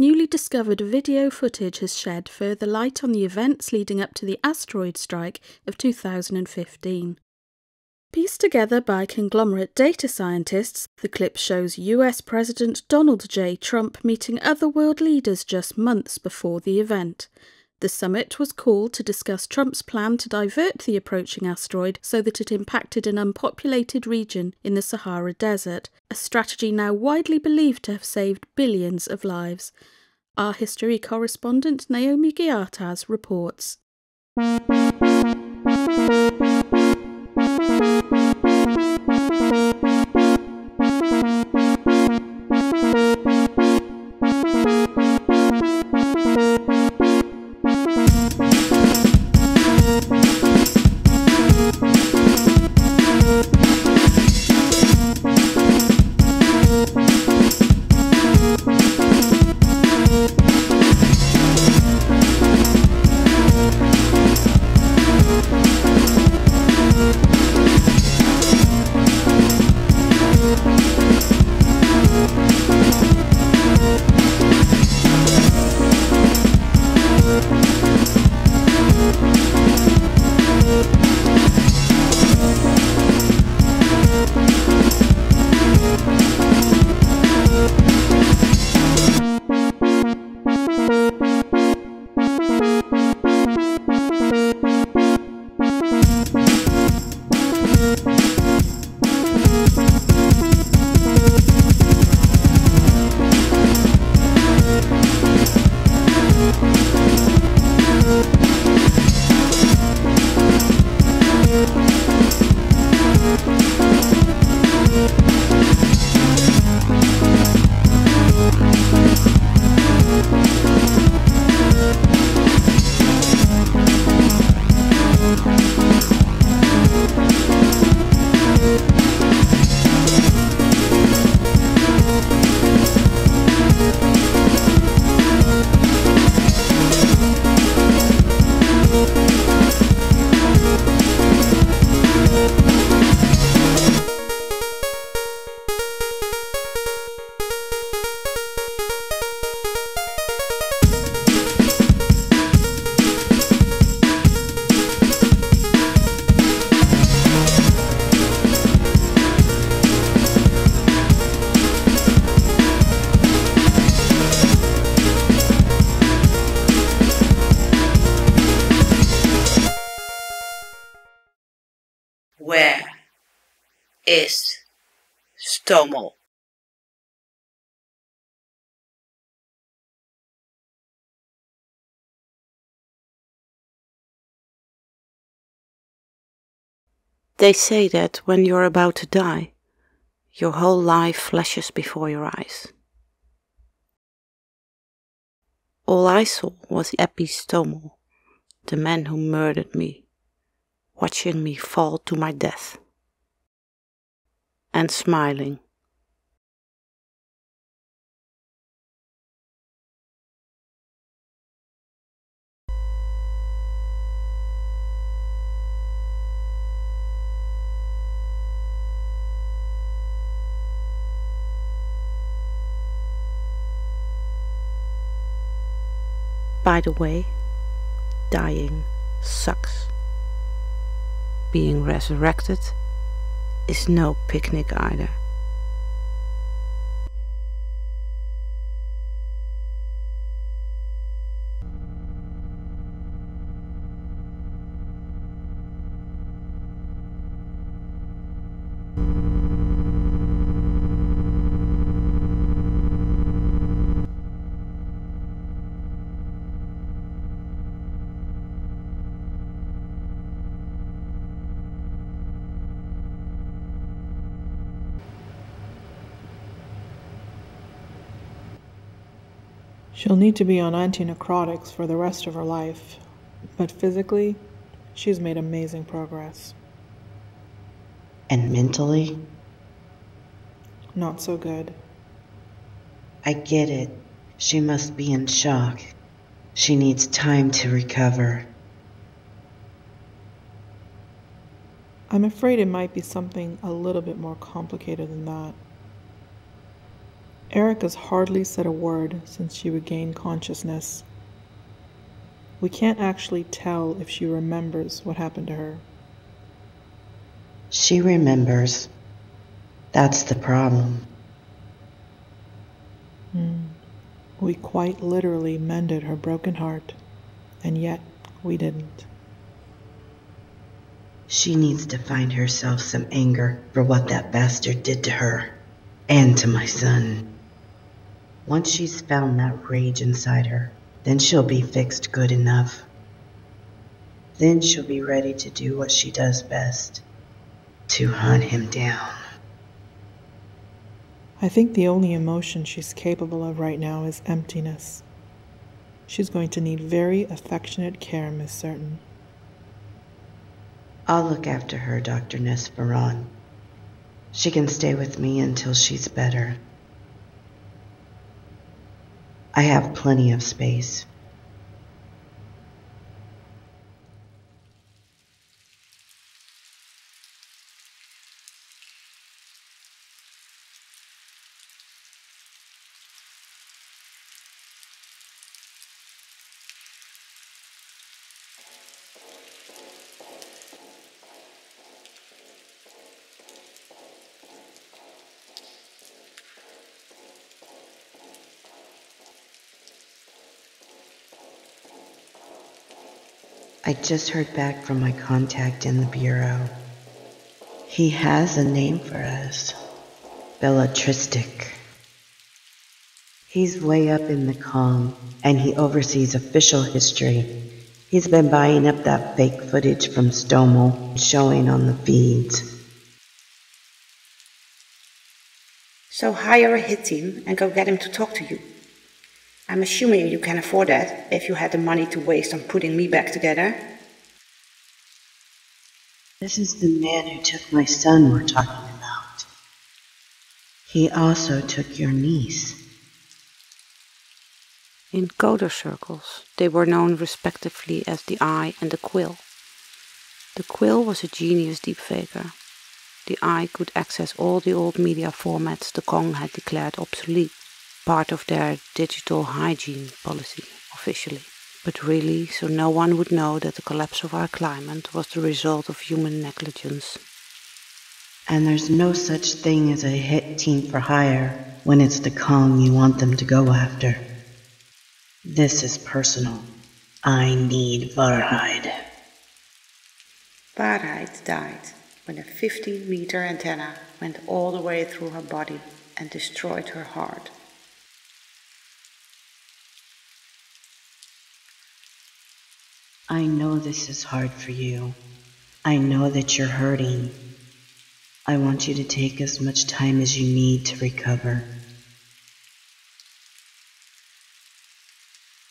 newly discovered video footage has shed further light on the events leading up to the asteroid strike of 2015. Pieced together by conglomerate data scientists, the clip shows US President Donald J. Trump meeting other world leaders just months before the event. The summit was called to discuss Trump's plan to divert the approaching asteroid so that it impacted an unpopulated region in the Sahara Desert, a strategy now widely believed to have saved billions of lives. Our history correspondent Naomi Giartas reports. Stömol? They say that when you're about to die, your whole life flashes before your eyes. All I saw was Epi Stömol, the man who murdered me, watching me fall to my death. And smiling. By the way, dying sucks. Being resurrected is no picnic either. She'll need to be on anti-necrotics for the rest of her life, but physically, she's made amazing progress. And mentally, Not so good. I get it. She must be in shock. She needs time to recover. I'm afraid it might be something a little bit more complicated than that. Erica's hardly said a word since she regained consciousness. We can't actually tell if she remembers what happened to her. She remembers. That's the problem. Hmm. We quite literally mended her broken heart, and yet we didn't. She needs to find herself some anger for what that bastard did to her and to my son. Once she's found that rage inside her, then she'll be fixed good enough. Then she'll be ready to do what she does best to hunt him down. I think the only emotion she's capable of right now is emptiness. She's going to need very affectionate care, Miss Certain. I'll look after her, Dr. Nestvaran. She can stay with me until she's better. I have plenty of space. I just heard back from my contact in the Bureau. He has a name for us Belletristik. He's way up in the Kong, and he oversees official history. He's been buying up that fake footage from Stömol, showing on the feeds. So hire a hit team and go get him to talk to you. I'm assuming you can afford that if you had the money to waste on putting me back together. This is the man who took my son we're talking about. He also took your niece. In coder circles, they were known respectively as the Eye and the Quill. The Quill was a genius deepfaker. The Eye could access all the old media formats the Kong had declared obsolete part of their digital hygiene policy officially, but really so no one would know that the collapse of our climate was the result of human negligence. And there's no such thing as a hit team for hire when it's the Kong you want them to go after. This is personal. I need Waarheid. Waarheid died when a 15 meter antenna went all the way through her body and destroyed her heart. I know this is hard for you. I know that you're hurting. I want you to take as much time as you need to recover.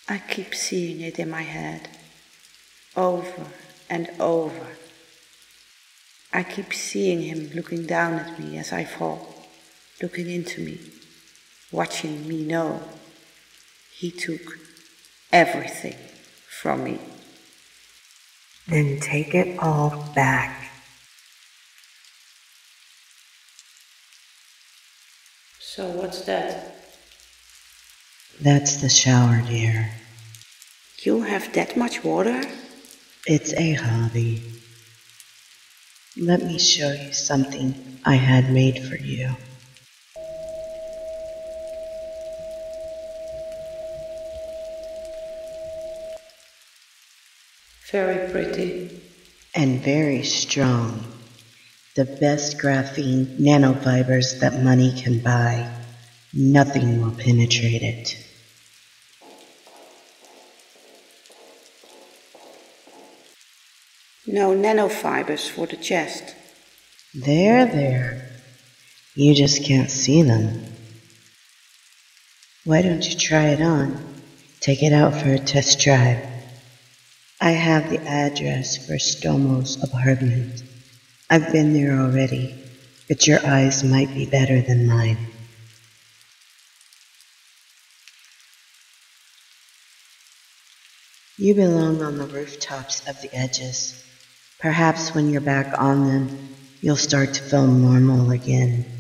I keep seeing it in my head, over and over. I keep seeing him looking down at me as I fall, looking into me, watching me know he took everything from me. Then take it all back. So, what's that? That's the shower, dear. You have that much water? It's a hobby. Let me show you something I had made for you. Very pretty. And very strong. The best graphene nanofibers that money can buy. Nothing will penetrate it. No nanofibers for the chest. There, there. You just can't see them. Why don't you try it on? Take it out for a test drive. I have the address for Stömol's apartment. I've been there already, but your eyes might be better than mine. You belong on the rooftops of the edges. Perhaps when you're back on them, you'll start to feel normal again.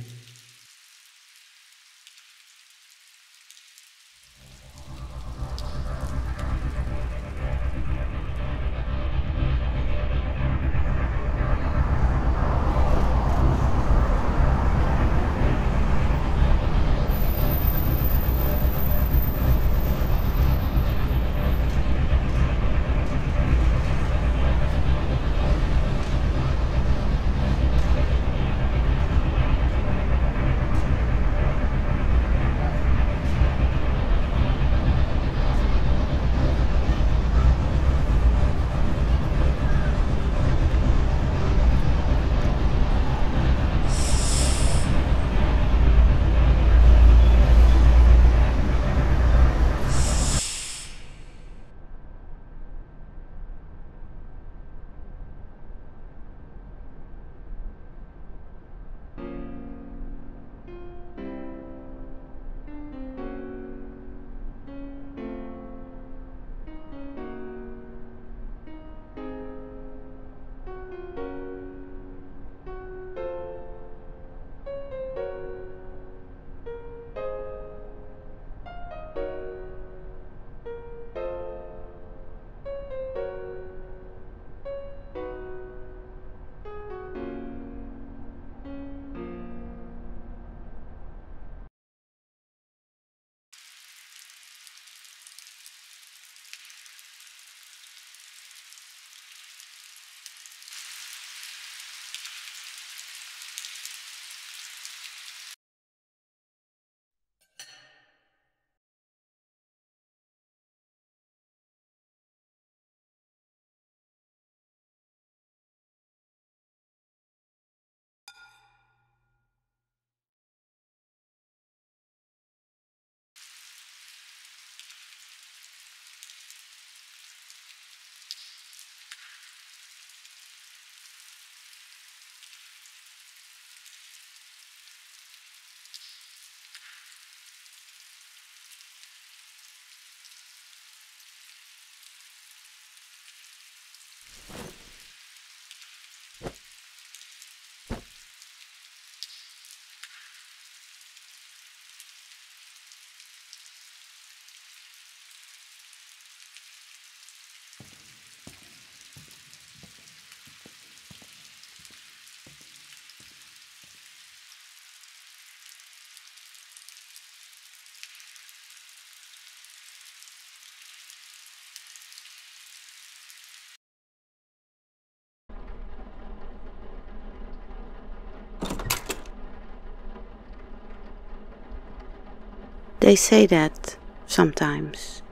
They say that sometimes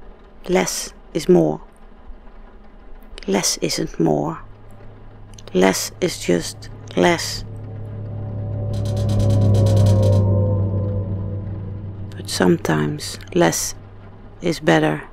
less is more. Less isn't more. Less is just less. But sometimes less is better.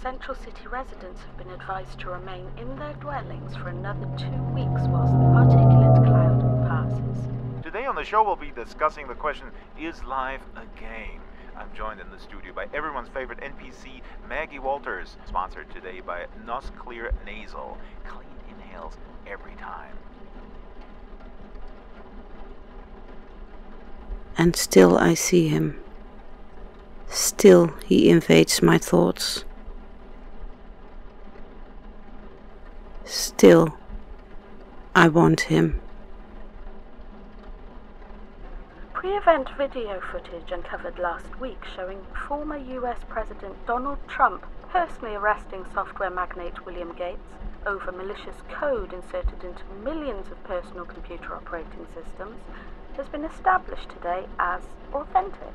Central City residents have been advised to remain in their dwellings for another two weeks whilst the particulate cloud passes. Today on the show, we'll be discussing the question Is life a game? I'm joined in the studio by everyone's favorite NPC, Maggie Walters, sponsored today by Nos Clear Nasal. Clean inhales every time. And still I see him. Still he invades my thoughts. Still I want him. Pre-event video footage uncovered last week showing former US President Donald Trump personally arresting software magnate William Gates over malicious code inserted into millions of personal computer operating systems has been established today as authentic.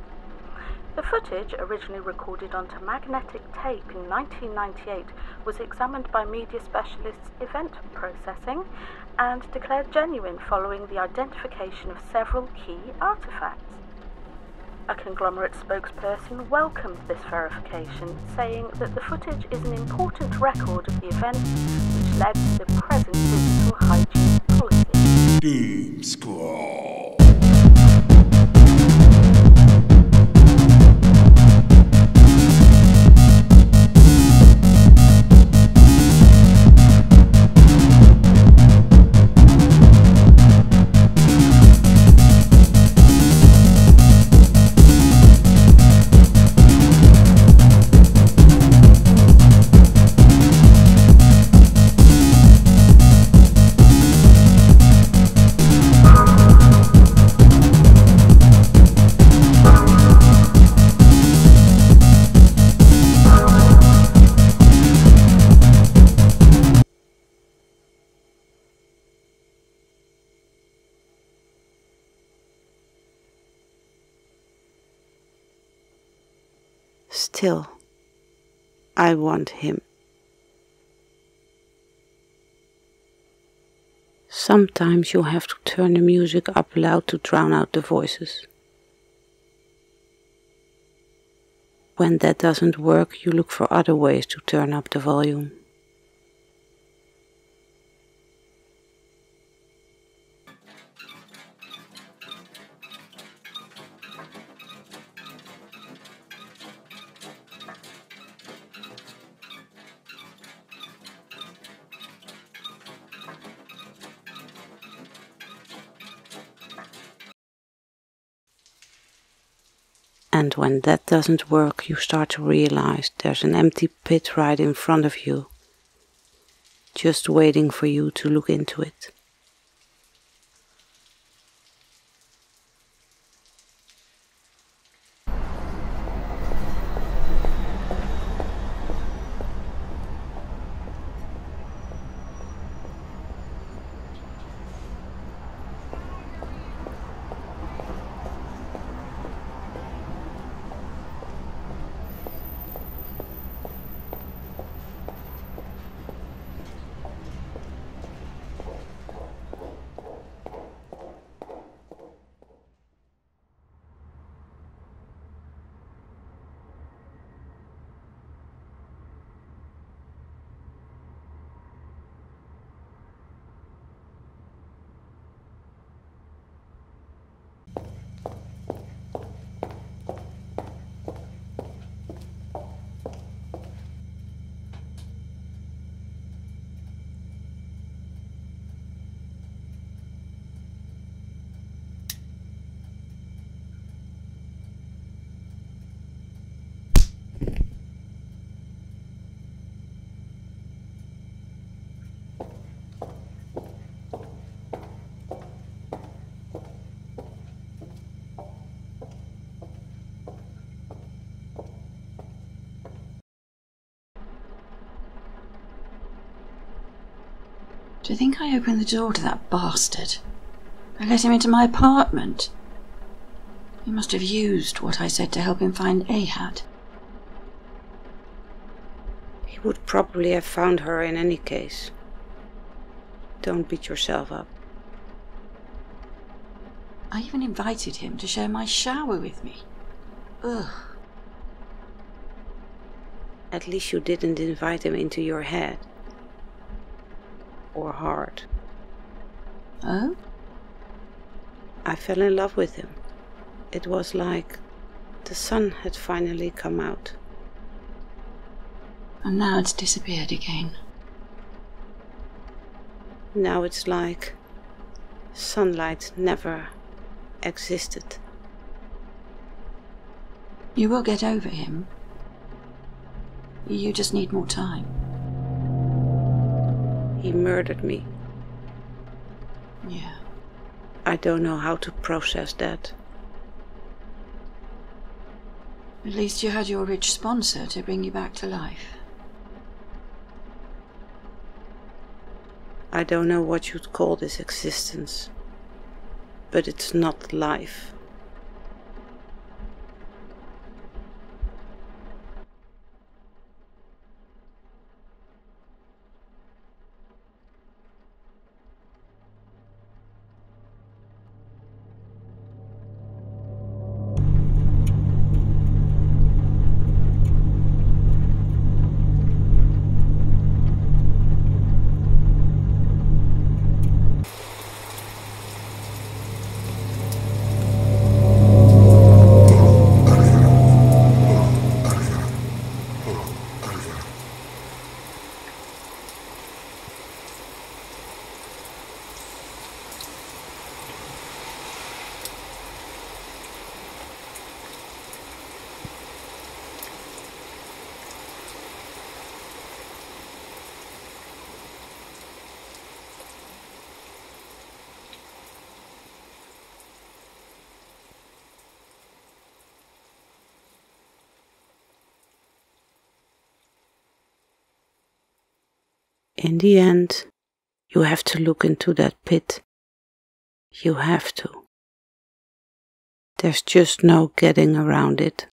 The footage, originally recorded onto magnetic tape in 1998, was examined by media specialists Event Processing and declared genuine following the identification of several key artifacts. A conglomerate spokesperson welcomed this verification, saying that the footage is an important record of the events which led to the present digital hygiene policy. Still, I want him. Sometimes you have to turn the music up loud to drown out the voices. When that doesn't work, you look for other ways to turn up the volume. And when that doesn't work, you start to realize there's an empty pit right in front of you, just waiting for you to look into it. Do you think I opened the door to that bastard? I let him into my apartment. He must have used what I said to help him find Ahad. He would probably have found her in any case. Don't beat yourself up. I even invited him to share my shower with me. Ugh. At least you didn't invite him into your head. Or heart. Oh? I fell in love with him. It was like the sun had finally come out. And now it's disappeared again. Now it's like sunlight never existed. You will get over him. You just need more time. He murdered me. Yeah. I don't know how to process that. At least you had your rich sponsor to bring you back to life. I don't know what you'd call this existence, but it's not life. In the end, you have to look into that pit. You have to. There's just no getting around it.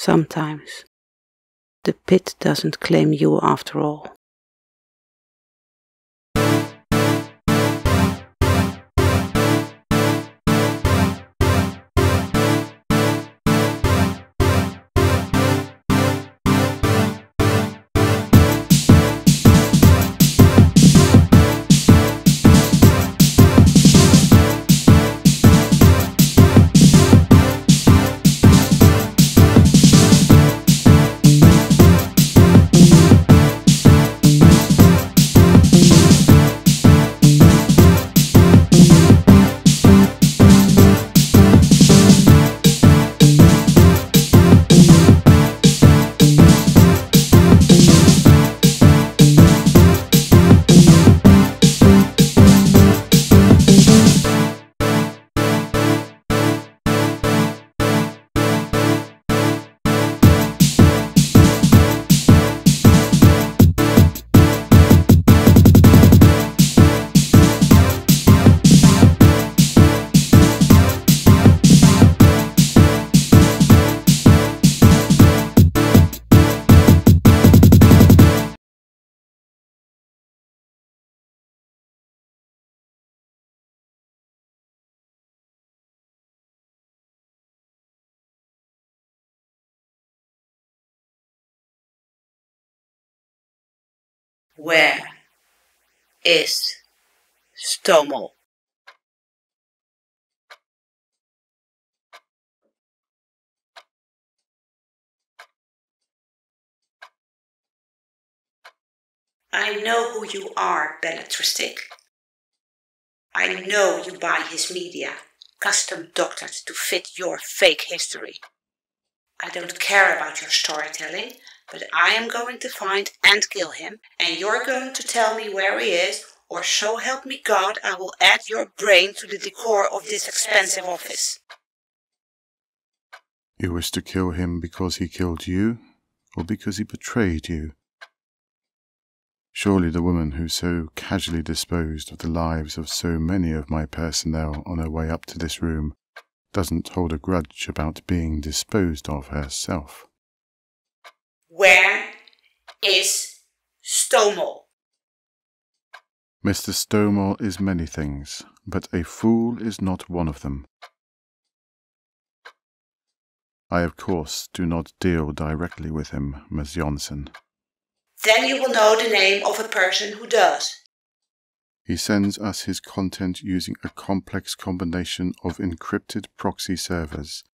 Sometimes the pit doesn't claim you after all. Where is Stömol? I know who you are, Belletristik. I know you buy his media, custom doctored to fit your fake history. I don't care about your storytelling, but I am going to find and kill him, and you're going to tell me where he is, or so help me God, I will add your brain to the decor of this expensive office. You wish to kill him because he killed you, or because he betrayed you? Surely the woman who so casually disposed of the lives of so many of my personnel on her way up to this room doesn't hold a grudge about being disposed of herself. Where is Stömol? Mr. Stömol is many things, but a fool is not one of them. I, of course, do not deal directly with him, Miss Johnson. Then you will know the name of a person who does. He sends us his content using a complex combination of encrypted proxy servers.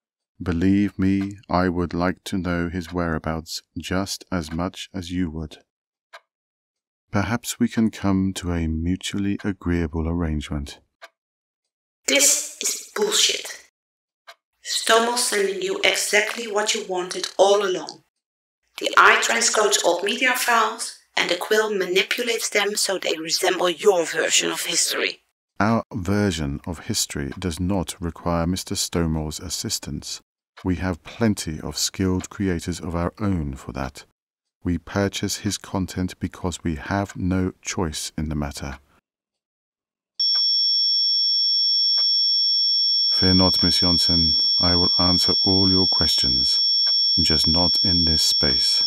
Believe me, I would like to know his whereabouts just as much as you would. Perhaps we can come to a mutually agreeable arrangement. This is bullshit. Stömol sending you exactly what you wanted all along. The eye transcodes old media files, and the quill manipulates them so they resemble your version of history. Our version of history does not require Mr. Stömol's assistance. We have plenty of skilled creators of our own for that. We purchase his content because we have no choice in the matter. Fear not, Miss Johnson. I will answer all your questions, just not in this space.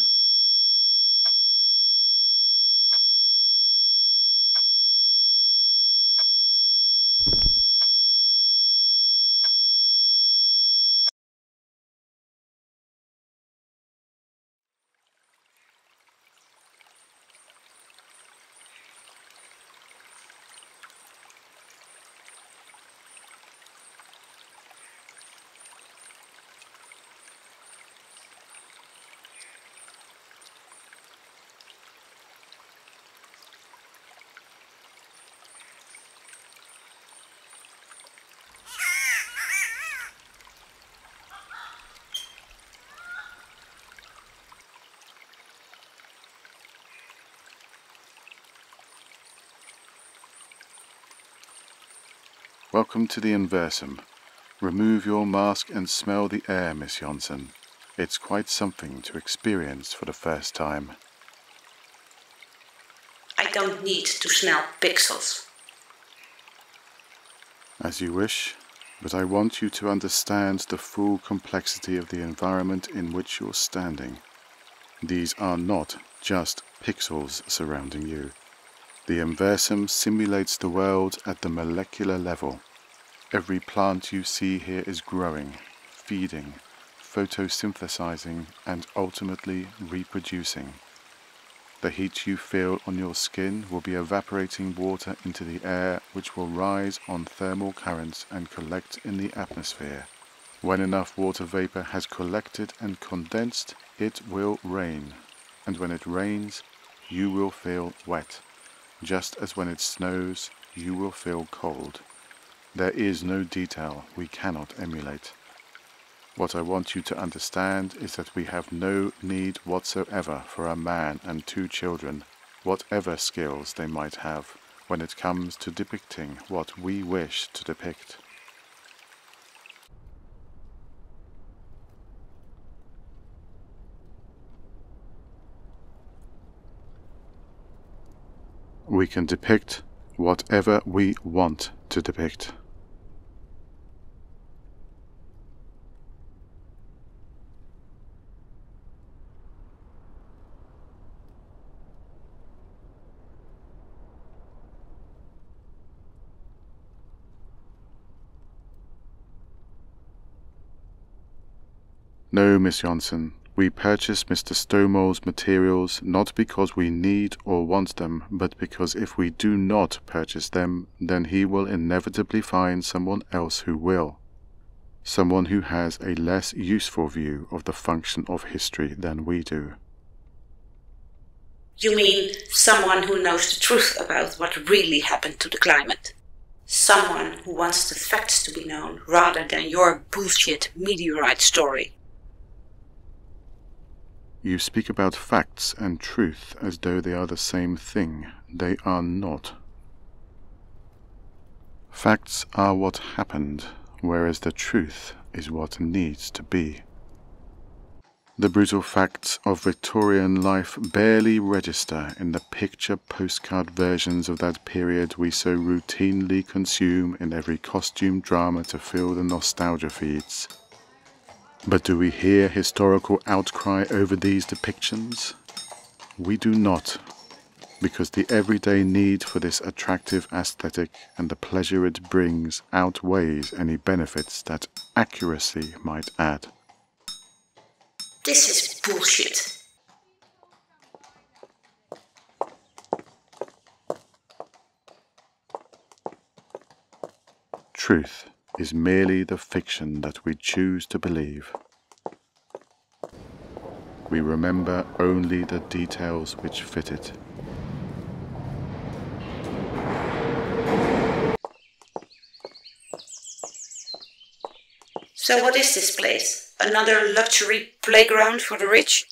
Welcome to the Inversum. Remove your mask and smell the air, Miss Johnson. It's quite something to experience for the first time. I don't need to smell pixels. As you wish. but I want you to understand the full complexity of the environment in which you're standing. These are not just pixels surrounding you. The inversum simulates the world at the molecular level. Every plant you see here is growing, feeding, photosynthesizing, and ultimately reproducing. The heat you feel on your skin will be evaporating water into the air, which will rise on thermal currents and collect in the atmosphere. When enough water vapor has collected and condensed, it will rain. And when it rains, you will feel wet, just as when it snows, you will feel cold. There is no detail we cannot emulate. What I want you to understand is that we have no need whatsoever for a man and two children, whatever skills they might have, when it comes to depicting what we wish to depict. We can depict whatever we want to depict. No, Miss Johnson, we purchase Mr. Stömol's materials not because we need or want them, but because if we do not purchase them, then he will inevitably find someone else who will. Someone who has a less useful view of the function of history than we do. You mean someone who knows the truth about what really happened to the climate? Someone who wants the facts to be known rather than your bullshit meteorite story. You speak about facts and truth as though they are the same thing. They are not. Facts are what happened, whereas the truth is what needs to be. The brutal facts of Victorian life barely register in the picture postcard versions of that period we so routinely consume in every costume drama to fill the nostalgia feeds. But do we hear historical outcry over these depictions? We do not, because the everyday need for this attractive aesthetic and the pleasure it brings outweighs any benefits that accuracy might add. This is bullshit. Truth is merely the fiction that we choose to believe. We remember only the details which fit it. So what is this place? Another luxury playground for the rich?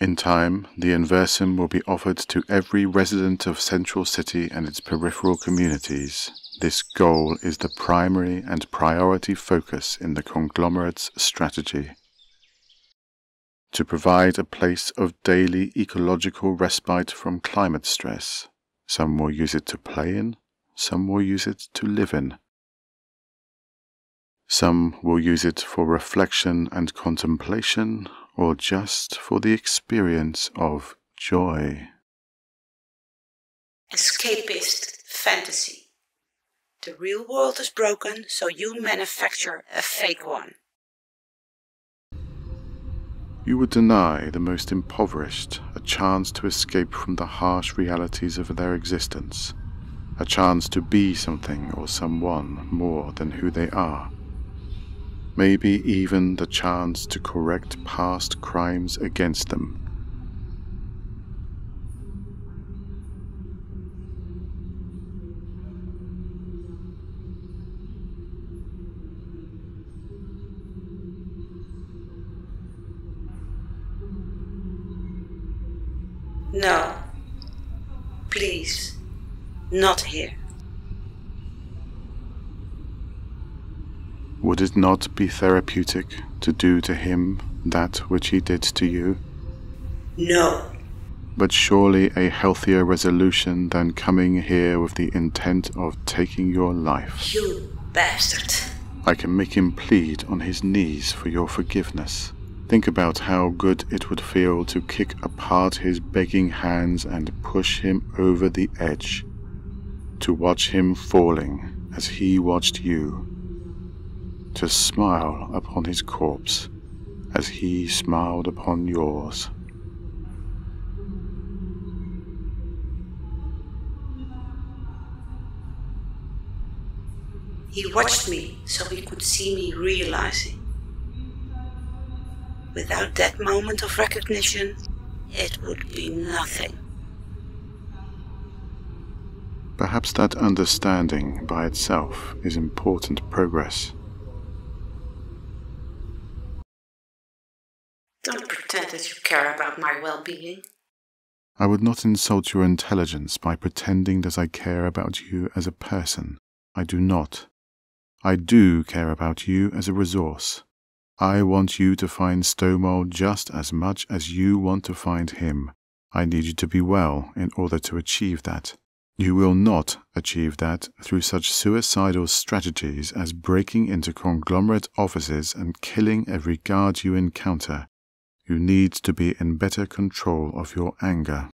In time, the Inversum will be offered to every resident of Central City and its peripheral communities. This goal is the primary and priority focus in the conglomerate's strategy. To provide a place of daily ecological respite from climate stress. Some will use it to play in, some will use it to live in. Some will use it for reflection and contemplation, or just for the experience of joy. Escapist fantasy. The real world is broken, so you manufacture a fake one. You would deny the most impoverished a chance to escape from the harsh realities of their existence, a chance to be something or someone more than who they are maybe even the chance to correct past crimes against them. No. Please. Not here. Would it not be therapeutic to do to him that which he did to you? No. But surely a healthier resolution than coming here with the intent of taking your life. You Bastard. I can make him plead on his knees for your forgiveness. Think about how good it would feel to kick apart his begging hands and push him over the edge. To watch him falling as he watched you. To smile upon his corpse as he smiled upon yours. He watched me so he could see me realizing. Without that moment of recognition, it would be nothing. Perhaps that understanding by itself is important progress. Don't pretend that you care about my well being. I would not insult your intelligence by pretending that I care about you as a person. I do not. I do care about you as a resource. I want you to find Stömol just as much as you want to find him. I need you to be well in order to achieve that. You will not achieve that through such suicidal strategies as breaking into conglomerate offices and killing every guard you encounter. You need to be in better control of your anger.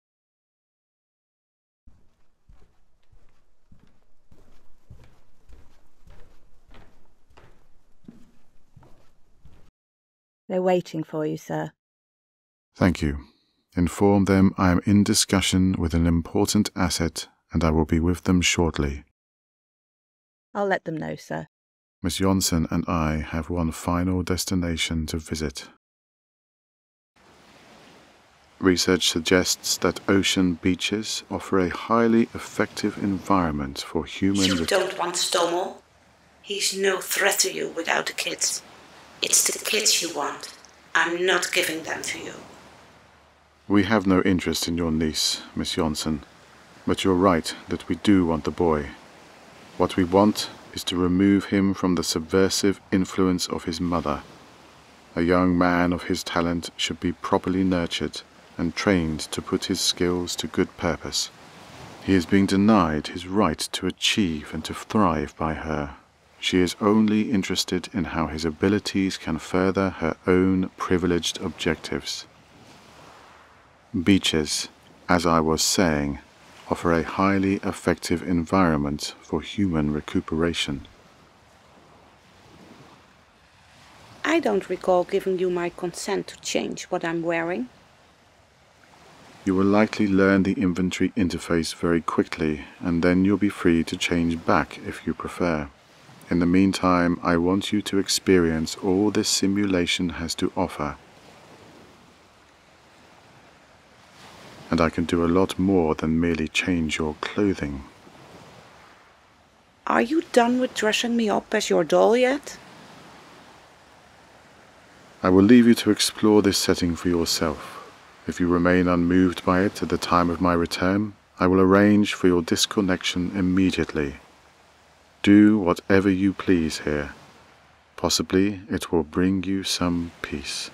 They're waiting for you, sir. Thank you. Inform them I am in discussion with an important asset and I will be with them shortly. I'll let them know, sir. Miss Jonsson and I have one final destination to visit. Research suggests that ocean beaches offer a highly effective environment for humans. You don't want Stömol. He's no threat to you without the kids. It's the kids you want. I'm not giving them to you. We have no interest in your niece, Miss Jonsson. But you're right that we do want the boy. What we want is to remove him from the subversive influence of his mother. A young man of his talent should be properly nurtured and trained to put his skills to good purpose. He is being denied his right to achieve and to thrive by her. She is only interested in how his abilities can further her own privileged objectives. Beaches, as I was saying, offer a highly effective environment for human recuperation. I don't recall giving you my consent to change what I'm wearing. You will likely learn the inventory interface very quickly, and then you'll be free to change back if you prefer. In the meantime, I want you to experience all this simulation has to offer. And I can do a lot more than merely change your clothing. Are you done with dressing me up as your doll yet? I will leave you to explore this setting for yourself. If you remain unmoved by it at the time of my return, I will arrange for your disconnection immediately. Do whatever you please here. Possibly it will bring you some peace.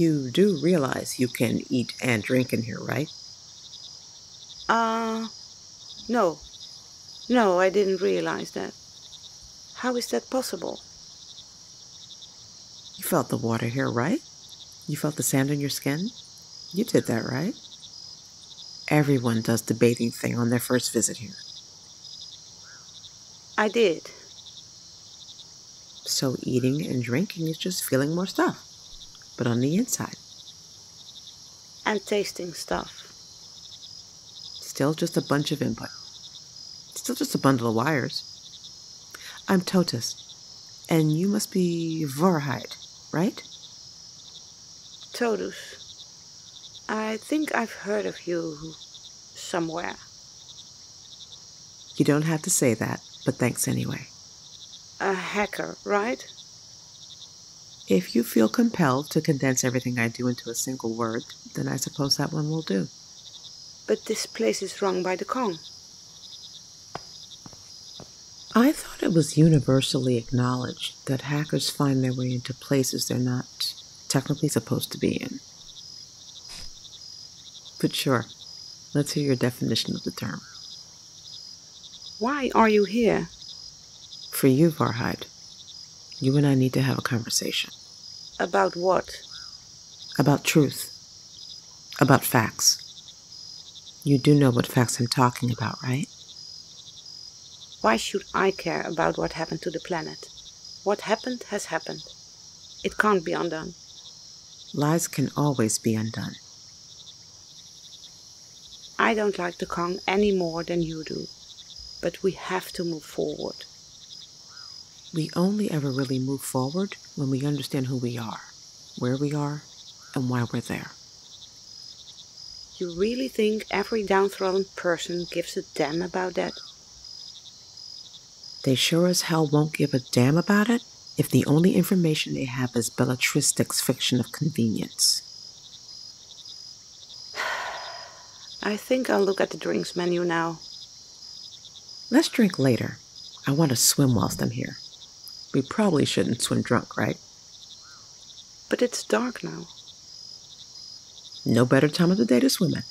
You do realize you can eat and drink in here, right? Uh, no. No, I didn't realize that. How is that possible? You felt the water here, right? You felt the sand on your skin? You did that, right? Everyone does the bathing thing on their first visit here. I did. So eating and drinking is just feeling more stuff, but on the inside. And tasting stuff. Still just a bunch of input. Still just a bundle of wires. I'm Totuus, and you must be Waarheid, right? Totuus. I think I've heard of you somewhere. You don't have to say that, but thanks anyway. A hacker, right? If you feel compelled to condense everything I do into a single word, then I suppose that one will do. But this place is run by the Kong. I thought it was universally acknowledged that hackers find their way into places they're not technically supposed to be in. But sure, let's hear your definition of the term. Why are you here? For you, Waarheid. You and I need to have a conversation. About what? About truth. About facts. You do know what facts I'm talking about, right? Why should I care about what happened to the planet? What happened has happened. It can't be undone. Lies can always be undone. I don't like the Kong any more than you do, but we have to move forward. We only ever really move forward when we understand who we are, where we are, and why we're there. You really think every downtrodden person gives a damn about that? They sure as hell won't give a damn about it if the only information they have is Belletristik's fiction of convenience. I think I'll look at the drinks menu now. Let's drink later. I want to swim whilst I'm here. We probably shouldn't swim drunk, right? But it's dark now. No better time of the day to swim in.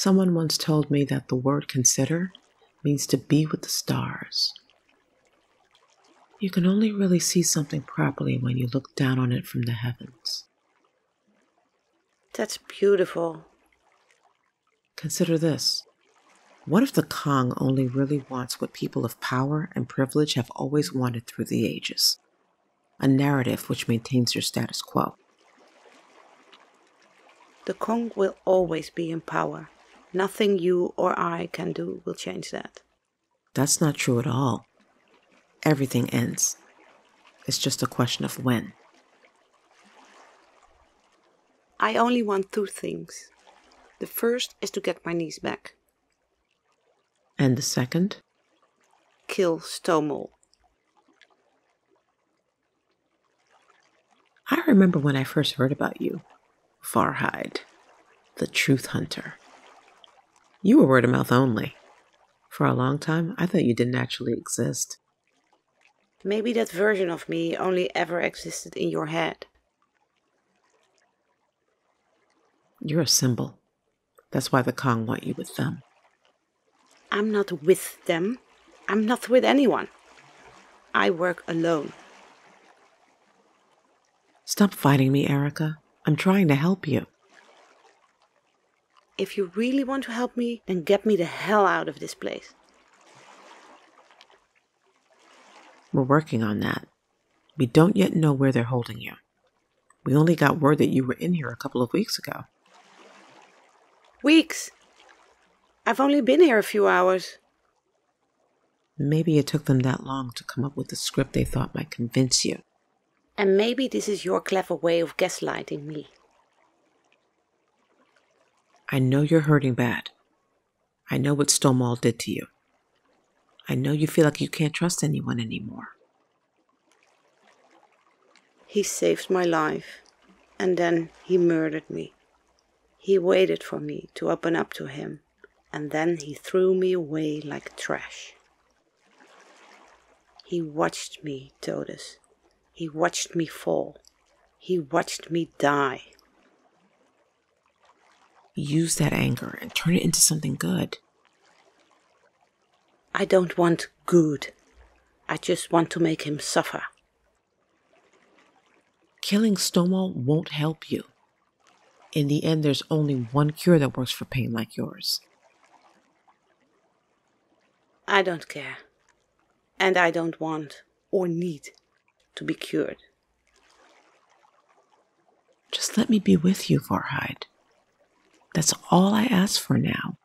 Someone once told me that the word consider means to be with the stars. You can only really see something properly when you look down on it from the heavens. That's beautiful. Consider this. What if the Kong only really wants what people of power and privilege have always wanted through the ages? A narrative which maintains your status quo. The Kong will always be in power. Nothing you or I can do will change that. That's not true at all. Everything ends. It's just a question of when. I only want two things. The first is to get my niece back. And the second? Kill Stömol. I remember when I first heard about you. Waarheid, the truth hunter. You were word of mouth only. For a long time, I thought you didn't actually exist. Maybe that version of me only ever existed in your head. You're a symbol. That's why the Kong want you with them. I'm not with them. I'm not with anyone. I work alone. Stop fighting me, Erica. I'm trying to help you. If you really want to help me, then get me the hell out of this place. We're working on that. We don't yet know where they're holding you. We only got word that you were in here a couple of weeks ago. Weeks? I've only been here a few hours. Maybe it took them that long to come up with the script they thought might convince you. And maybe this is your clever way of gaslighting me. I know you're hurting bad. I know what Stömol did to you. I know you feel like you can't trust anyone anymore. He saved my life, and then he murdered me. He waited for me to open up to him, and then he threw me away like trash. He watched me, Totuus. He watched me fall. He watched me die. Use that anger and turn it into something good. I don't want good. I just want to make him suffer. Killing Stömol won't help you. In the end, there's only one cure that works for pain like yours. I don't care. And I don't want or need to be cured. Just let me be with you, Waarheid. That's all I ask for now.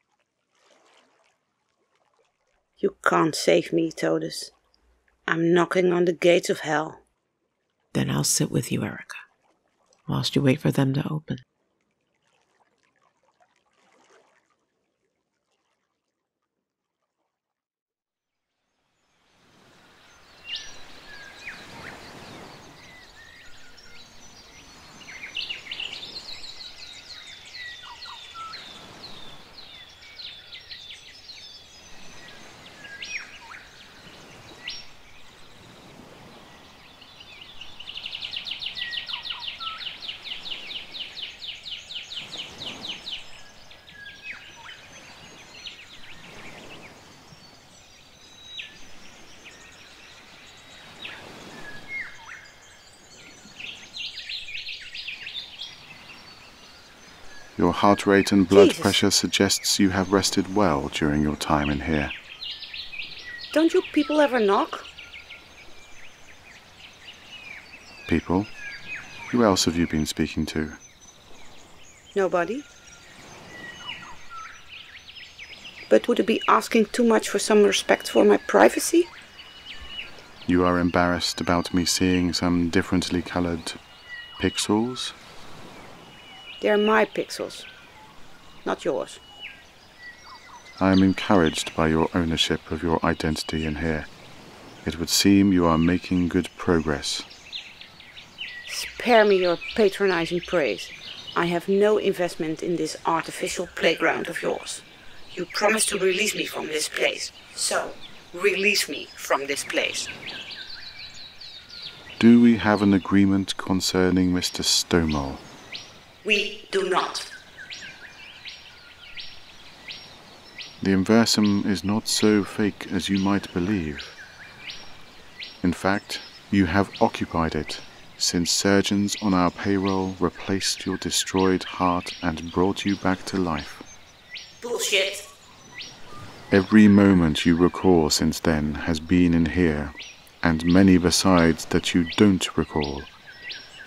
You can't save me, Totuus. I'm knocking on the gates of hell. Then I'll sit with you, Erica, whilst you wait for them to open. Your heart rate and blood Jesus. pressure suggests you have rested well during your time in here. Don't you people ever knock? People, who else have you been speaking to? Nobody. But would it be asking too much for some respect for my privacy? You are embarrassed about me seeing some differently colored pixels? They're my pixels, not yours. I am encouraged by your ownership of your identity in here. It would seem you are making good progress. Spare me your patronizing praise. I have no investment in this artificial playground of yours. You promised to release me from this place. So, release me from this place. Do we have an agreement concerning Mr. Stömol? We do not. The Inversum is not so fake as you might believe. In fact, you have occupied it since surgeons on our payroll replaced your destroyed heart and brought you back to life. Bullshit. Every moment you recall since then has been in here, and many besides that you don't recall,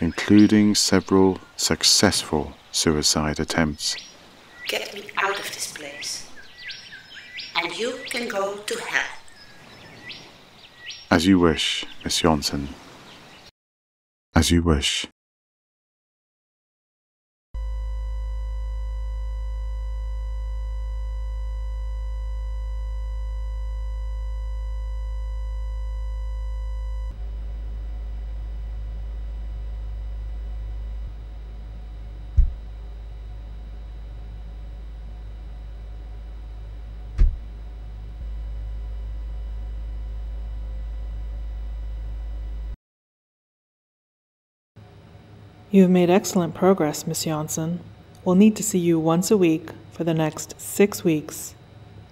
including several successful suicide attempts. Get me out of this place. And you can go to hell. As you wish, Miss Johnson. As you wish. You have made excellent progress, Miss Janssen. We'll need to see you once a week for the next six weeks,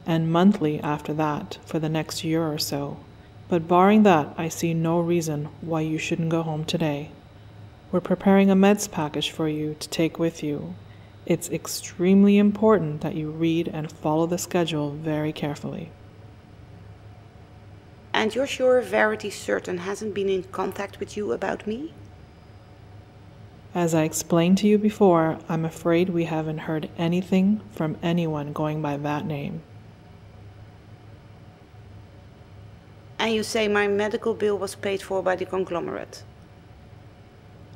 and monthly after that for the next year or so. But barring that, I see no reason why you shouldn't go home today. We're preparing a meds package for you to take with you. It's extremely important that you read and follow the schedule very carefully. And you're sure Verity Certain hasn't been in contact with you about me? As I explained to you before, I'm afraid we haven't heard anything from anyone going by that name. And you say my medical bill was paid for by the conglomerate?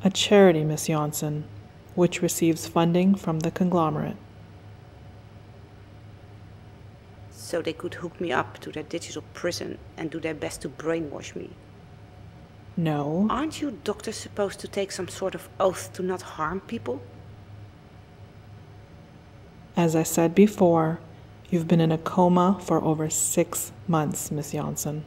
A charity, Miss Janssen, which receives funding from the conglomerate. So they could hook me up to their digital prison and do their best to brainwash me. No. Aren't you doctors supposed to take some sort of oath to not harm people? As I said before, you've been in a coma for over six months, Miss Janssen.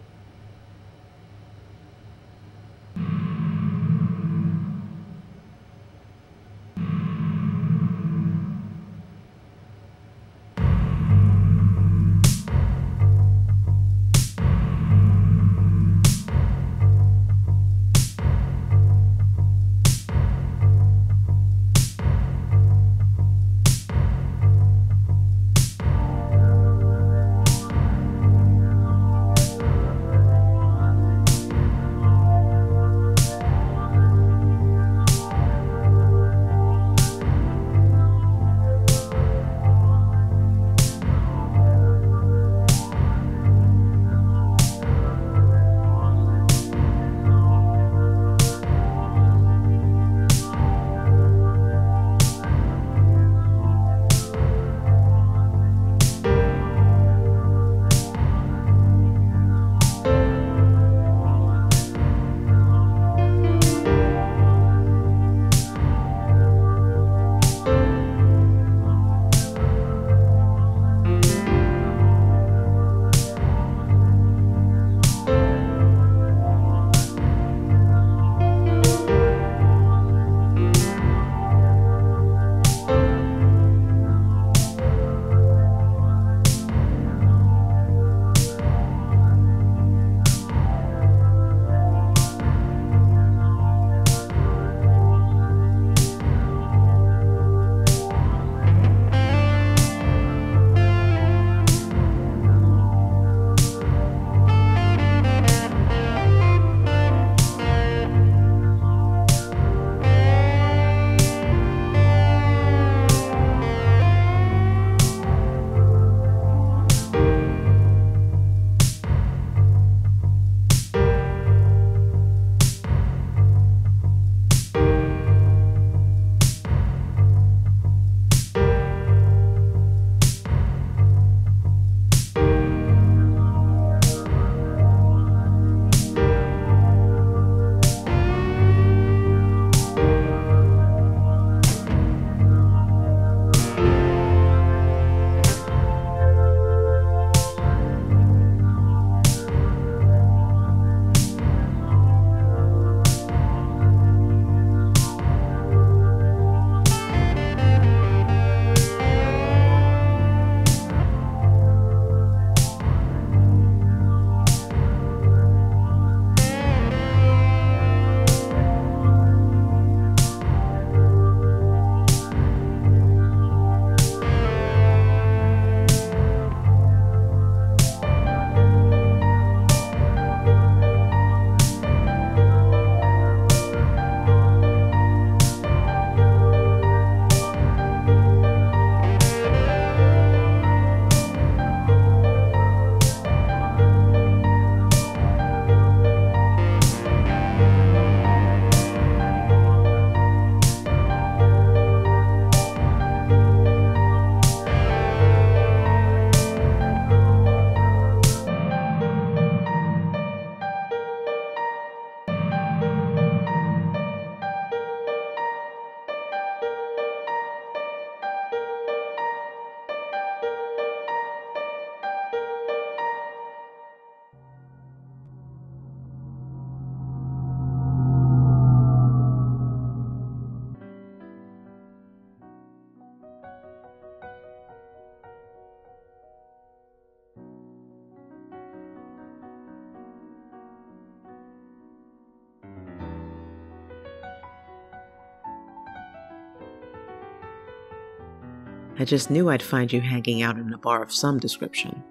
I just knew I'd find you hanging out in a bar of some description.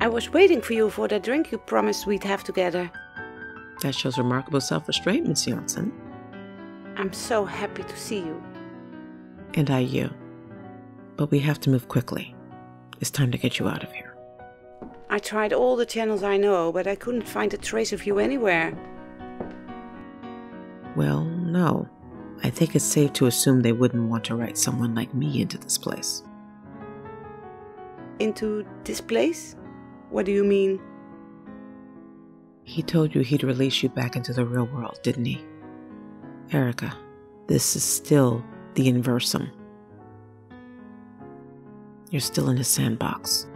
I was waiting for you for that drink you promised we'd have together. That shows remarkable self restraint, Miss Janssen. I'm so happy to see you. And I you. But we have to move quickly. It's time to get you out of here. I tried all the channels I know, but I couldn't find a trace of you anywhere. Well, no. I think it's safe to assume they wouldn't want to write someone like me into this place. Into this place? What do you mean? He told you he'd release you back into the real world, didn't he? Erica, this is still the inversum. You're still in a sandbox.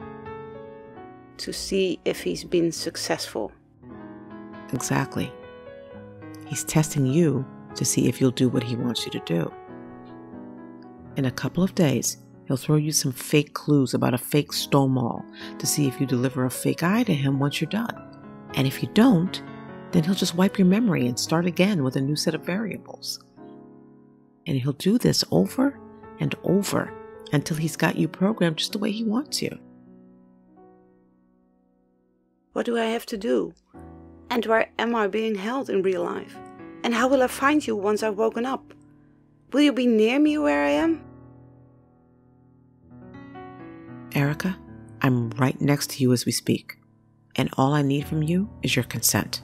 To see if he's been successful. Exactly. He's testing you to see if you'll do what he wants you to do. In a couple of days, he'll throw you some fake clues about a fake Stömol to see if you deliver a fake eye to him once you're done. And if you don't, then he'll just wipe your memory and start again with a new set of variables. And he'll do this over and over until he's got you programmed just the way he wants you. What do I have to do? And where am I being held in real life? And how will I find you once I've woken up? Will you be near me where I am? Erica, I'm right next to you as we speak, and all I need from you is your consent.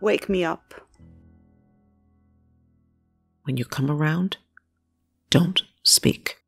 Wake me up. When you come around, don't speak.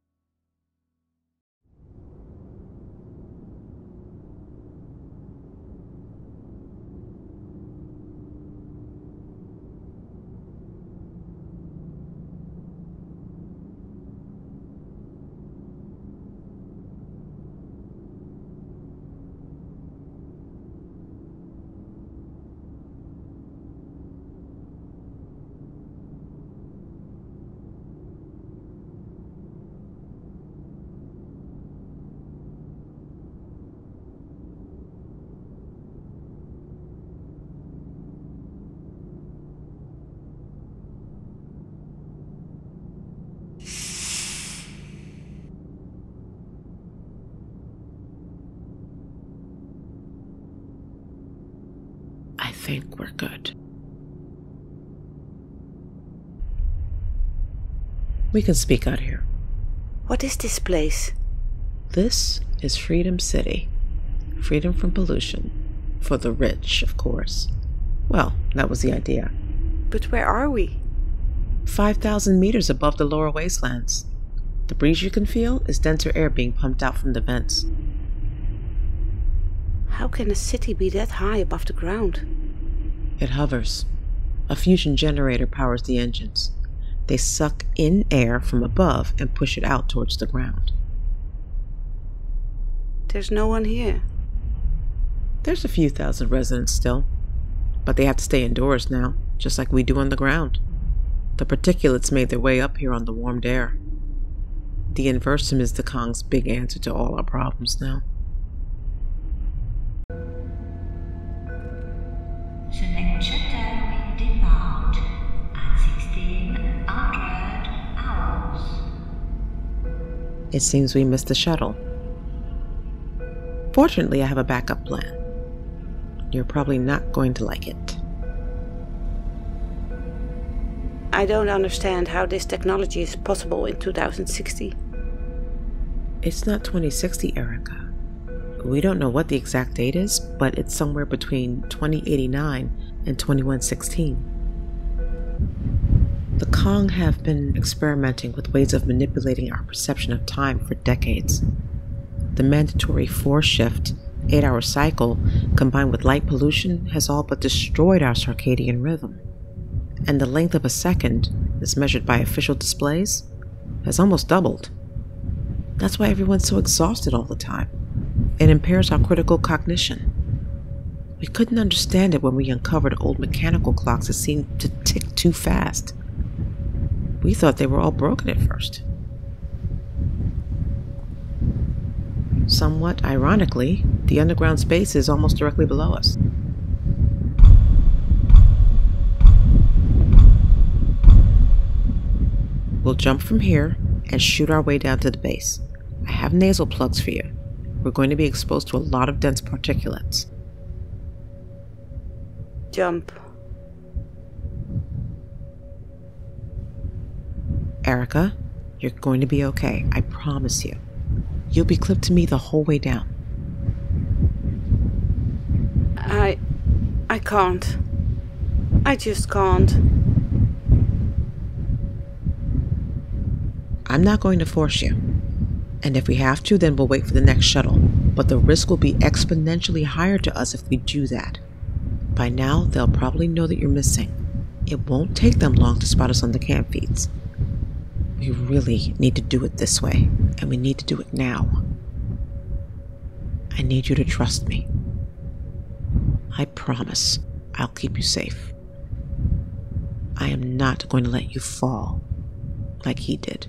I think we're good. We can speak out here. What is this place? This is Freedom City. Freedom from pollution. For the rich, of course. Well, that was the idea. But where are we? 5,000 meters above the lower wastelands. The breeze you can feel is denser air being pumped out from the vents. How can a city be that high above the ground? It hovers. A fusion generator powers the engines. They suck in air from above and push it out towards the ground. There's no one here. There's a few thousand residents still, but they have to stay indoors now, just like we do on the ground. The particulates made their way up here on the warmed air. The inversum is the Kong's big answer to all our problems now. It seems we missed the shuttle. Fortunately, I have a backup plan. You're probably not going to like it. I don't understand how this technology is possible in 2060. It's not 2060, Erica. We don't know what the exact date is, but it's somewhere between 2089 and 2116. The Kong have been experimenting with ways of manipulating our perception of time for decades. The mandatory four shift, eight hour cycle, combined with light pollution, has all but destroyed our circadian rhythm. And the length of a second, as measured by official displays, has almost doubled. That's why everyone's so exhausted all the time. It impairs our critical cognition. We couldn't understand it when we uncovered old mechanical clocks that seemed to tick too fast. We thought they were all broken at first. Somewhat ironically, the underground space is almost directly below us. We'll jump from here and shoot our way down to the base. I have nasal plugs for you. We're going to be exposed to a lot of dense particulates. Jump. Erica, you're going to be okay. I promise you. You'll be clipped to me the whole way down. I. I can't. I just can't. I'm not going to force you. And if we have to, then we'll wait for the next shuttle. but the risk will be exponentially higher to us if we do that. By now, they'll probably know that you're missing. It won't take them long to spot us on the cam feeds. We really need to do it this way, and we need to do it now. I need you to trust me. I promise I'll keep you safe. I am not going to let you fall like he did.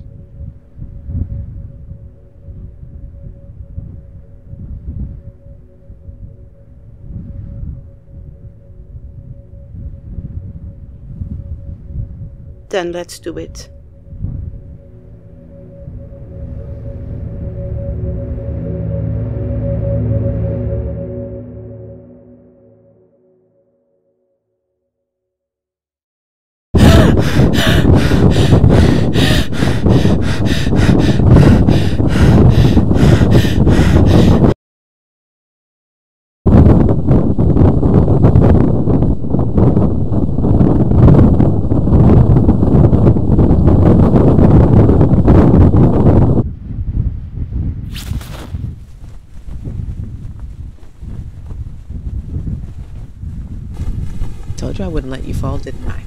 Then let's do it. You I wouldn't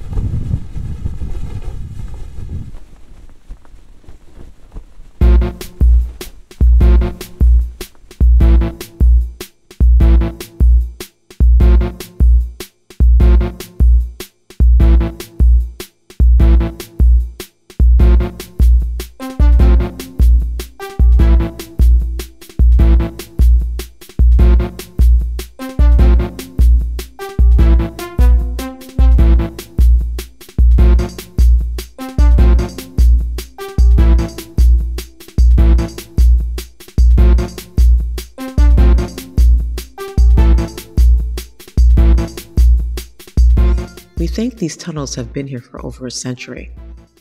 tunnels have been here for over a century.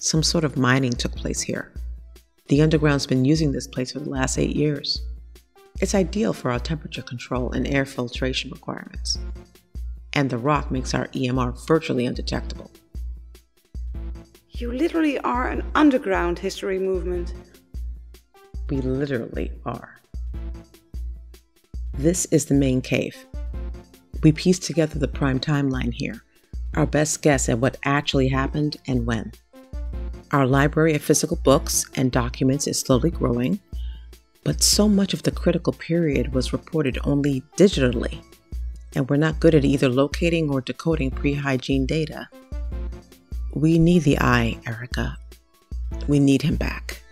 Some sort of mining took place here. The underground's been using this place for the last eight years. It's ideal for our temperature control and air filtration requirements. And the rock makes our EMR virtually undetectable. You literally are an underground history movement. We literally are. This is the main cave. We pieced together the prime timeline here, our best guess at what actually happened and when. Our library of physical books and documents is slowly growing, but so much of the critical period was reported only digitally, and we're not good at either locating or decoding pre hygiene data. We need the eye, Erica. We need him back.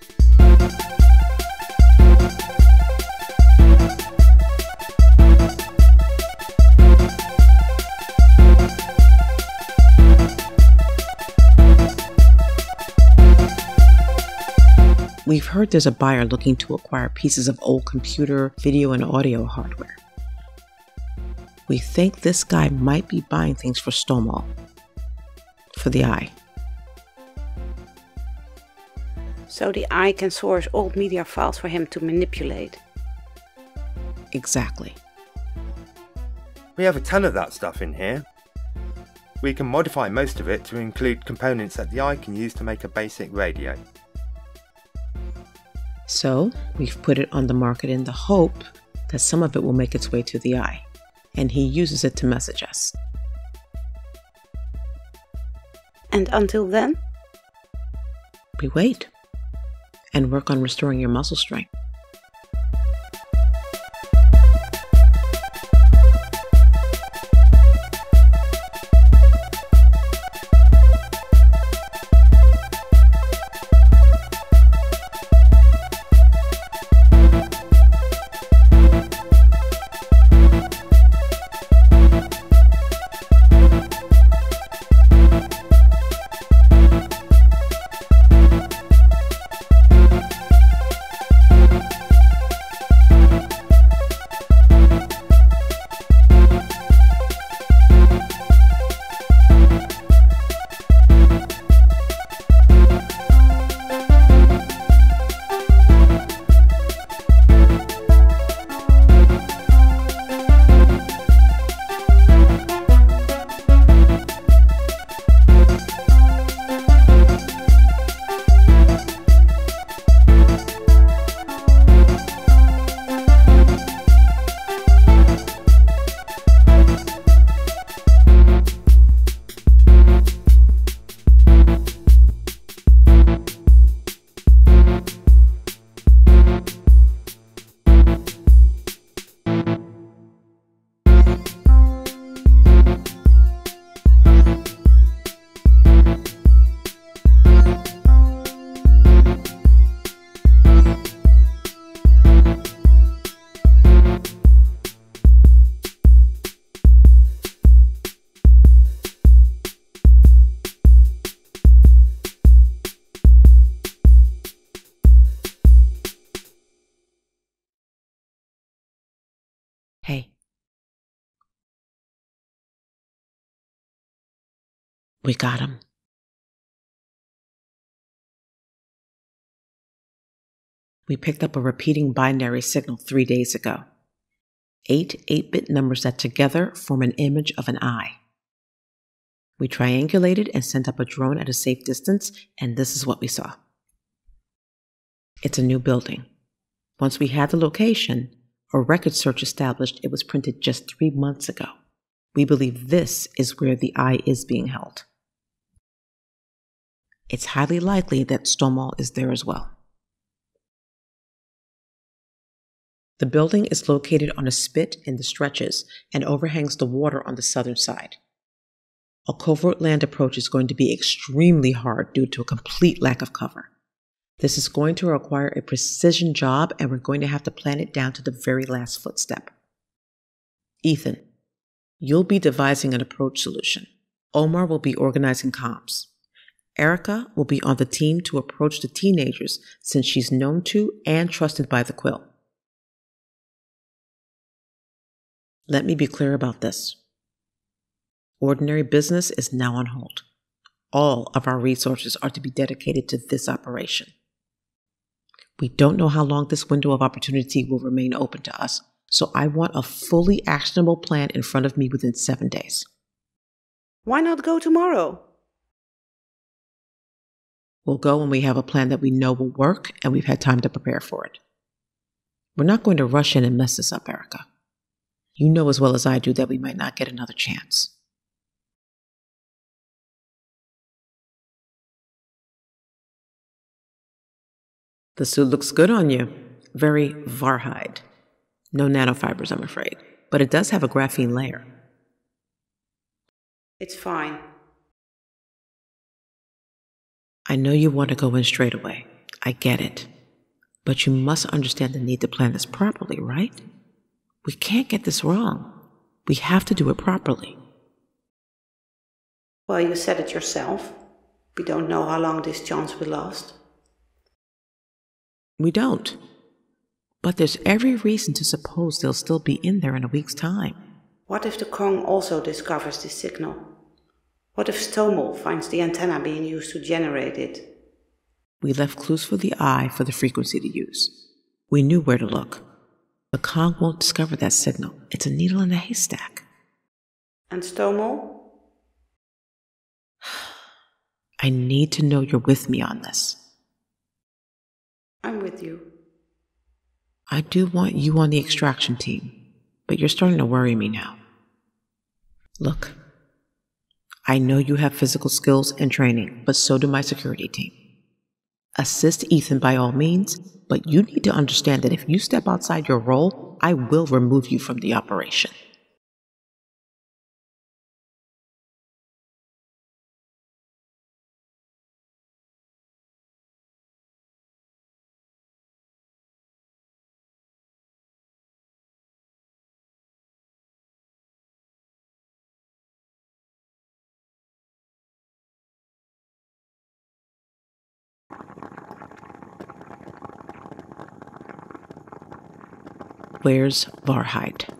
We've heard there's a buyer looking to acquire pieces of old computer, video, and audio hardware. We think this guy might be buying things for Stonewall. For the eye. So the eye can source old media files for him to manipulate. Exactly. We have a ton of that stuff in here. We can modify most of it to include components that the eye can use to make a basic radio. So, we've put it on the market in the hope that some of it will make its way to the eye, and he uses it to message us. And until then? We wait and work on restoring your muscle strength. We got him. We picked up a repeating binary signal three days ago. Eight 8 bit numbers that together form an image of an eye. We triangulated and sent up a drone at a safe distance, and this is what we saw. It's a new building. Once we had the location, a record search established it was printed just three months ago. We believe this is where the eye is being held. It's highly likely that Stonewall is there as well. The building is located on a spit in the stretches and overhangs the water on the southern side. A covert land approach is going to be extremely hard due to a complete lack of cover. This is going to require a precision job, and we're going to have to plan it down to the very last footstep. Ethan, you'll be devising an approach solution. Omar will be organizing comms. Erica will be on the team to approach the teenagers since she's known to and trusted by the Quill. Let me be clear about this. Ordinary business is now on hold. All of our resources are to be dedicated to this operation. We don't know how long this window of opportunity will remain open to us, so I want a fully actionable plan in front of me within seven days. Why not go tomorrow? We'll go when we have a plan that we know will work and we've had time to prepare for it. We're not going to rush in and mess this up, Erica. You know as well as I do that we might not get another chance. The suit looks good on you. Very Waarheid. No nanofibers, I'm afraid. But it does have a graphene layer. It's fine. I know you want to go in straight away. I get it. But you must understand the need to plan this properly, right? We can't get this wrong. We have to do it properly. Well, you said it yourself. We don't know how long this chance will last. We don't. But there's every reason to suppose they'll still be in there in a week's time. What if the Kong also discovers this signal? What if Stömol finds the antenna being used to generate it? We left clues for the eye for the frequency to use. We knew where to look. The Kong won't discover that signal. It's a needle in a haystack. And Stömol? I need to know you're with me on this. I'm with you. I do want you on the extraction team, but you're starting to worry me now. Look, I know you have physical skills and training, but so do my security team. Assist Ethan by all means, but you need to understand that if you step outside your role, I will remove you from the operation. Where's Waarheid?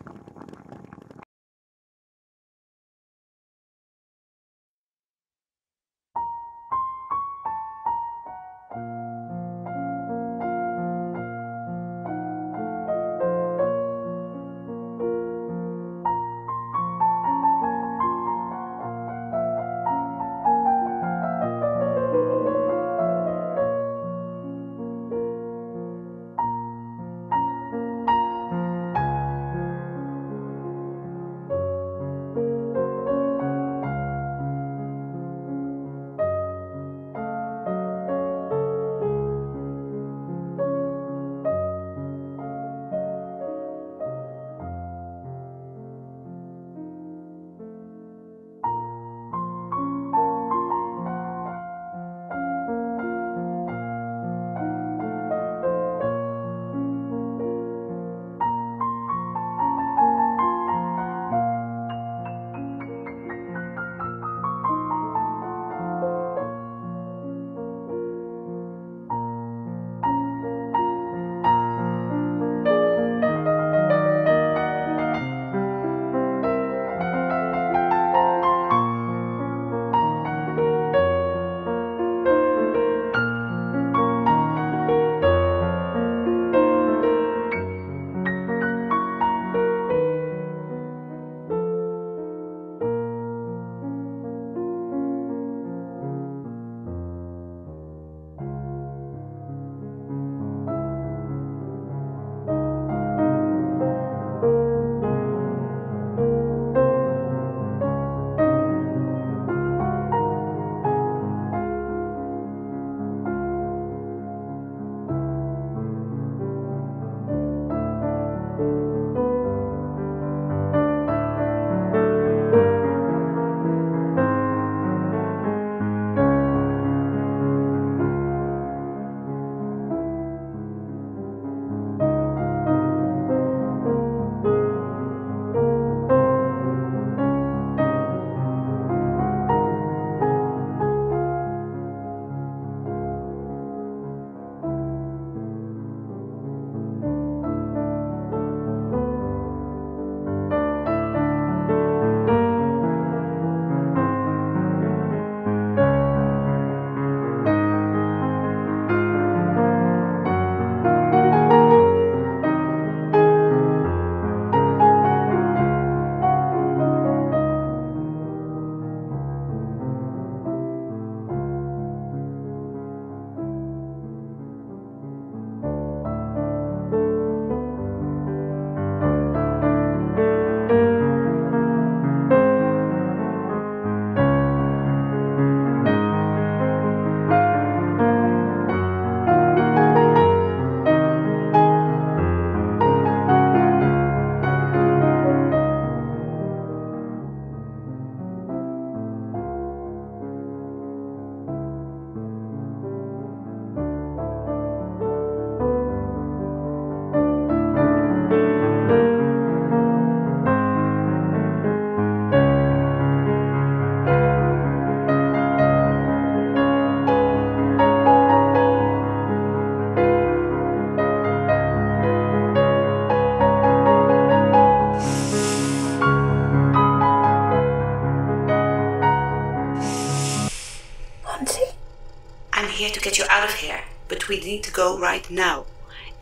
Go right now.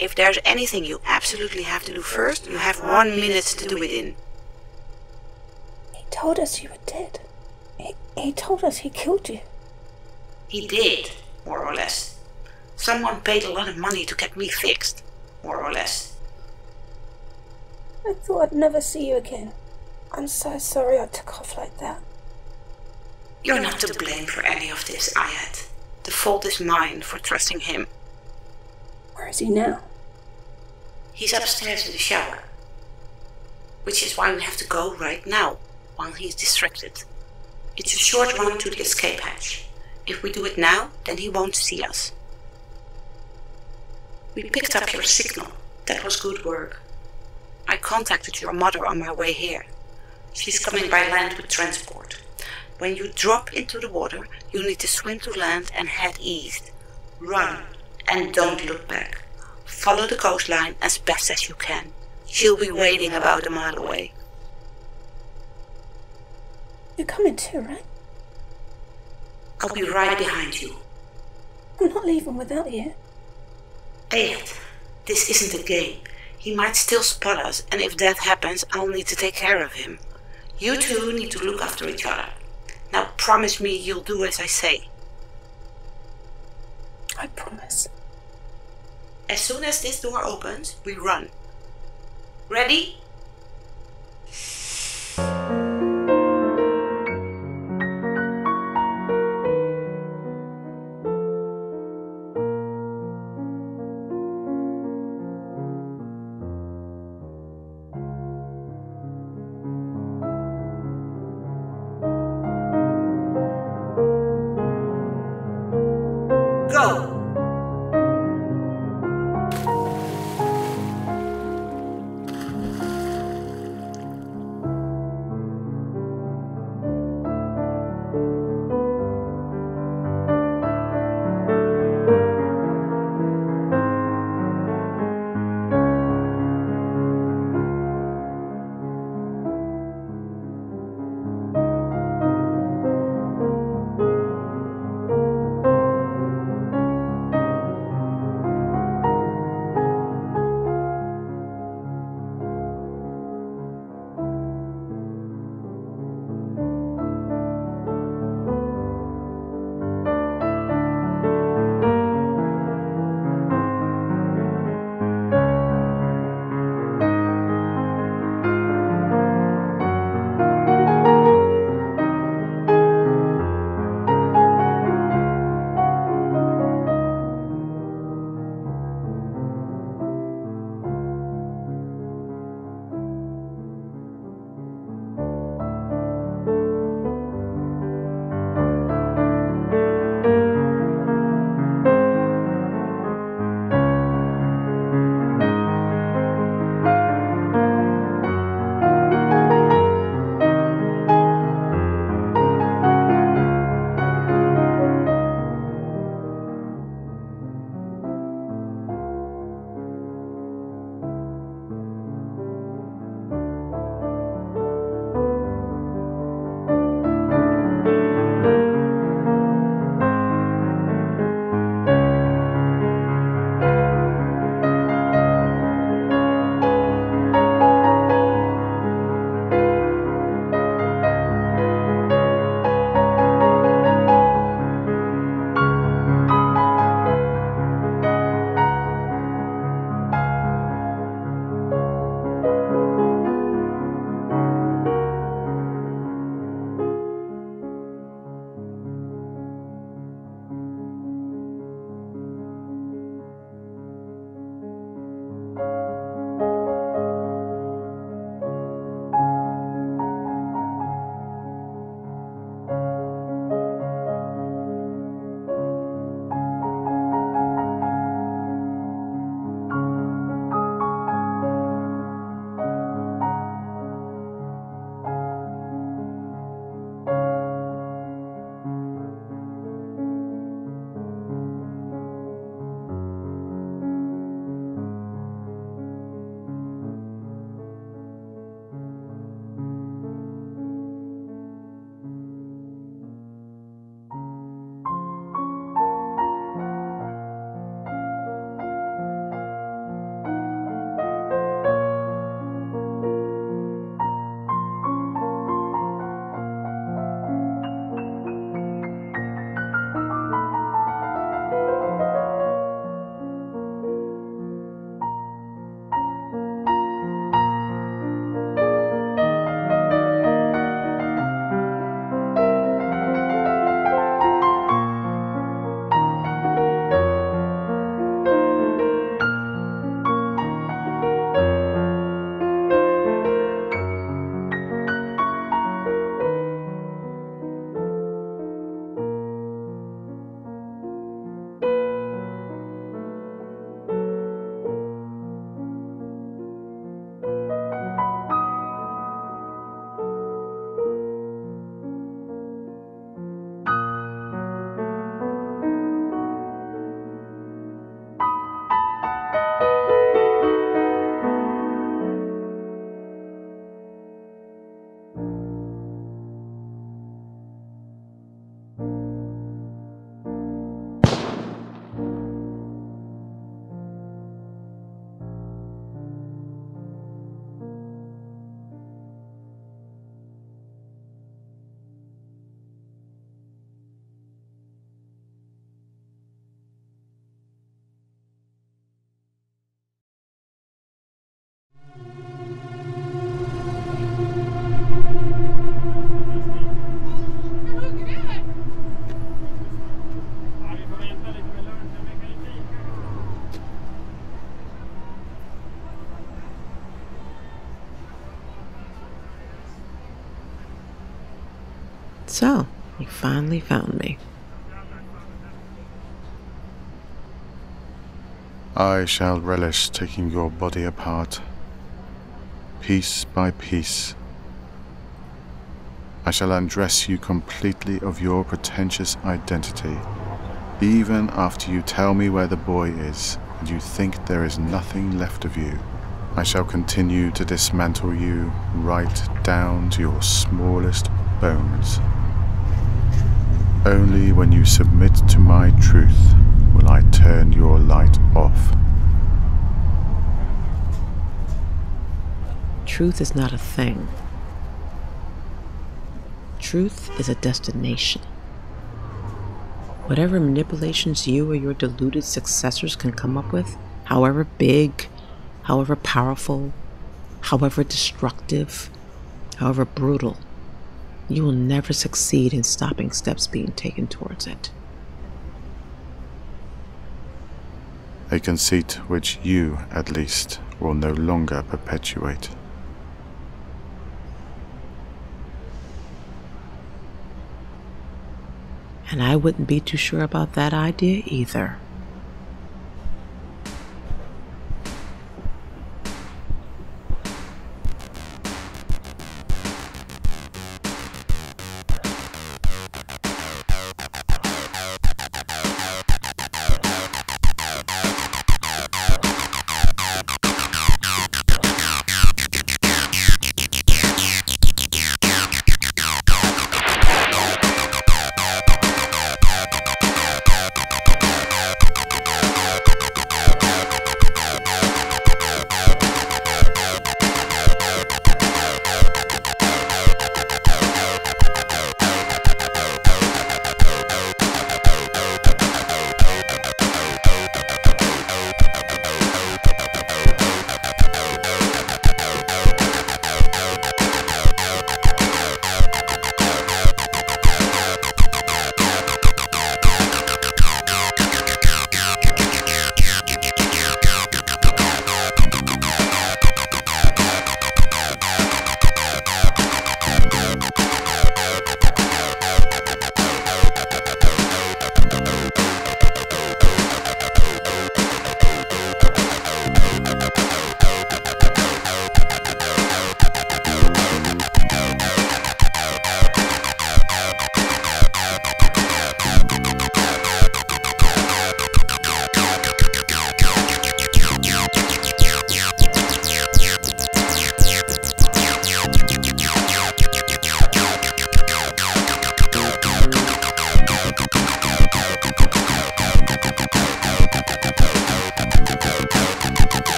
If there's anything you absolutely have to do first, you have one minute to do it in. He told us you were dead. He, he told us he killed you. He did, more or less. Someone paid a lot of money to get me fixed, more or less. I thought I'd never see you again. I'm so sorry I took off like that. You're not to blame for any of this, Ayat. The fault is mine for trusting him. Where is he now? He's upstairs in the shower. Which is why we have to go right now, while he's distracted. It's a short run to the escape hatch. If we do it now, then he won't see us. We picked up your signal. That was good work. I contacted your mother on my way here. She's coming by land with transport. When you drop into the water, you need to swim to land and head east. Run and don't look back. Follow the coastline as best as you can. She'll be waiting about a mile away. You're coming too, right? I'll be right behind you. I'm not leaving without you. Ayat, this isn't a game. He might still spot us, and if that happens, I'll need to take care of him. You two need to look after each other. Now promise me you'll do as I say. I promise. As soon as this door opens, we run. Ready? So, you finally found me. I shall relish taking your body apart, piece by piece. I shall undress you completely of your pretentious identity, even after you tell me where the boy is and you think there is nothing left of you. I shall continue to dismantle you right down to your smallest bones. Only when you submit to my truth will I turn your light off. Truth is not a thing. Truth is a destination. Whatever manipulations you or your deluded successors can come up with, however big, however powerful, however destructive, however brutal, you will never succeed in stopping steps being taken towards it. A conceit which you, at least, will no longer perpetuate. And I wouldn't be too sure about that idea either.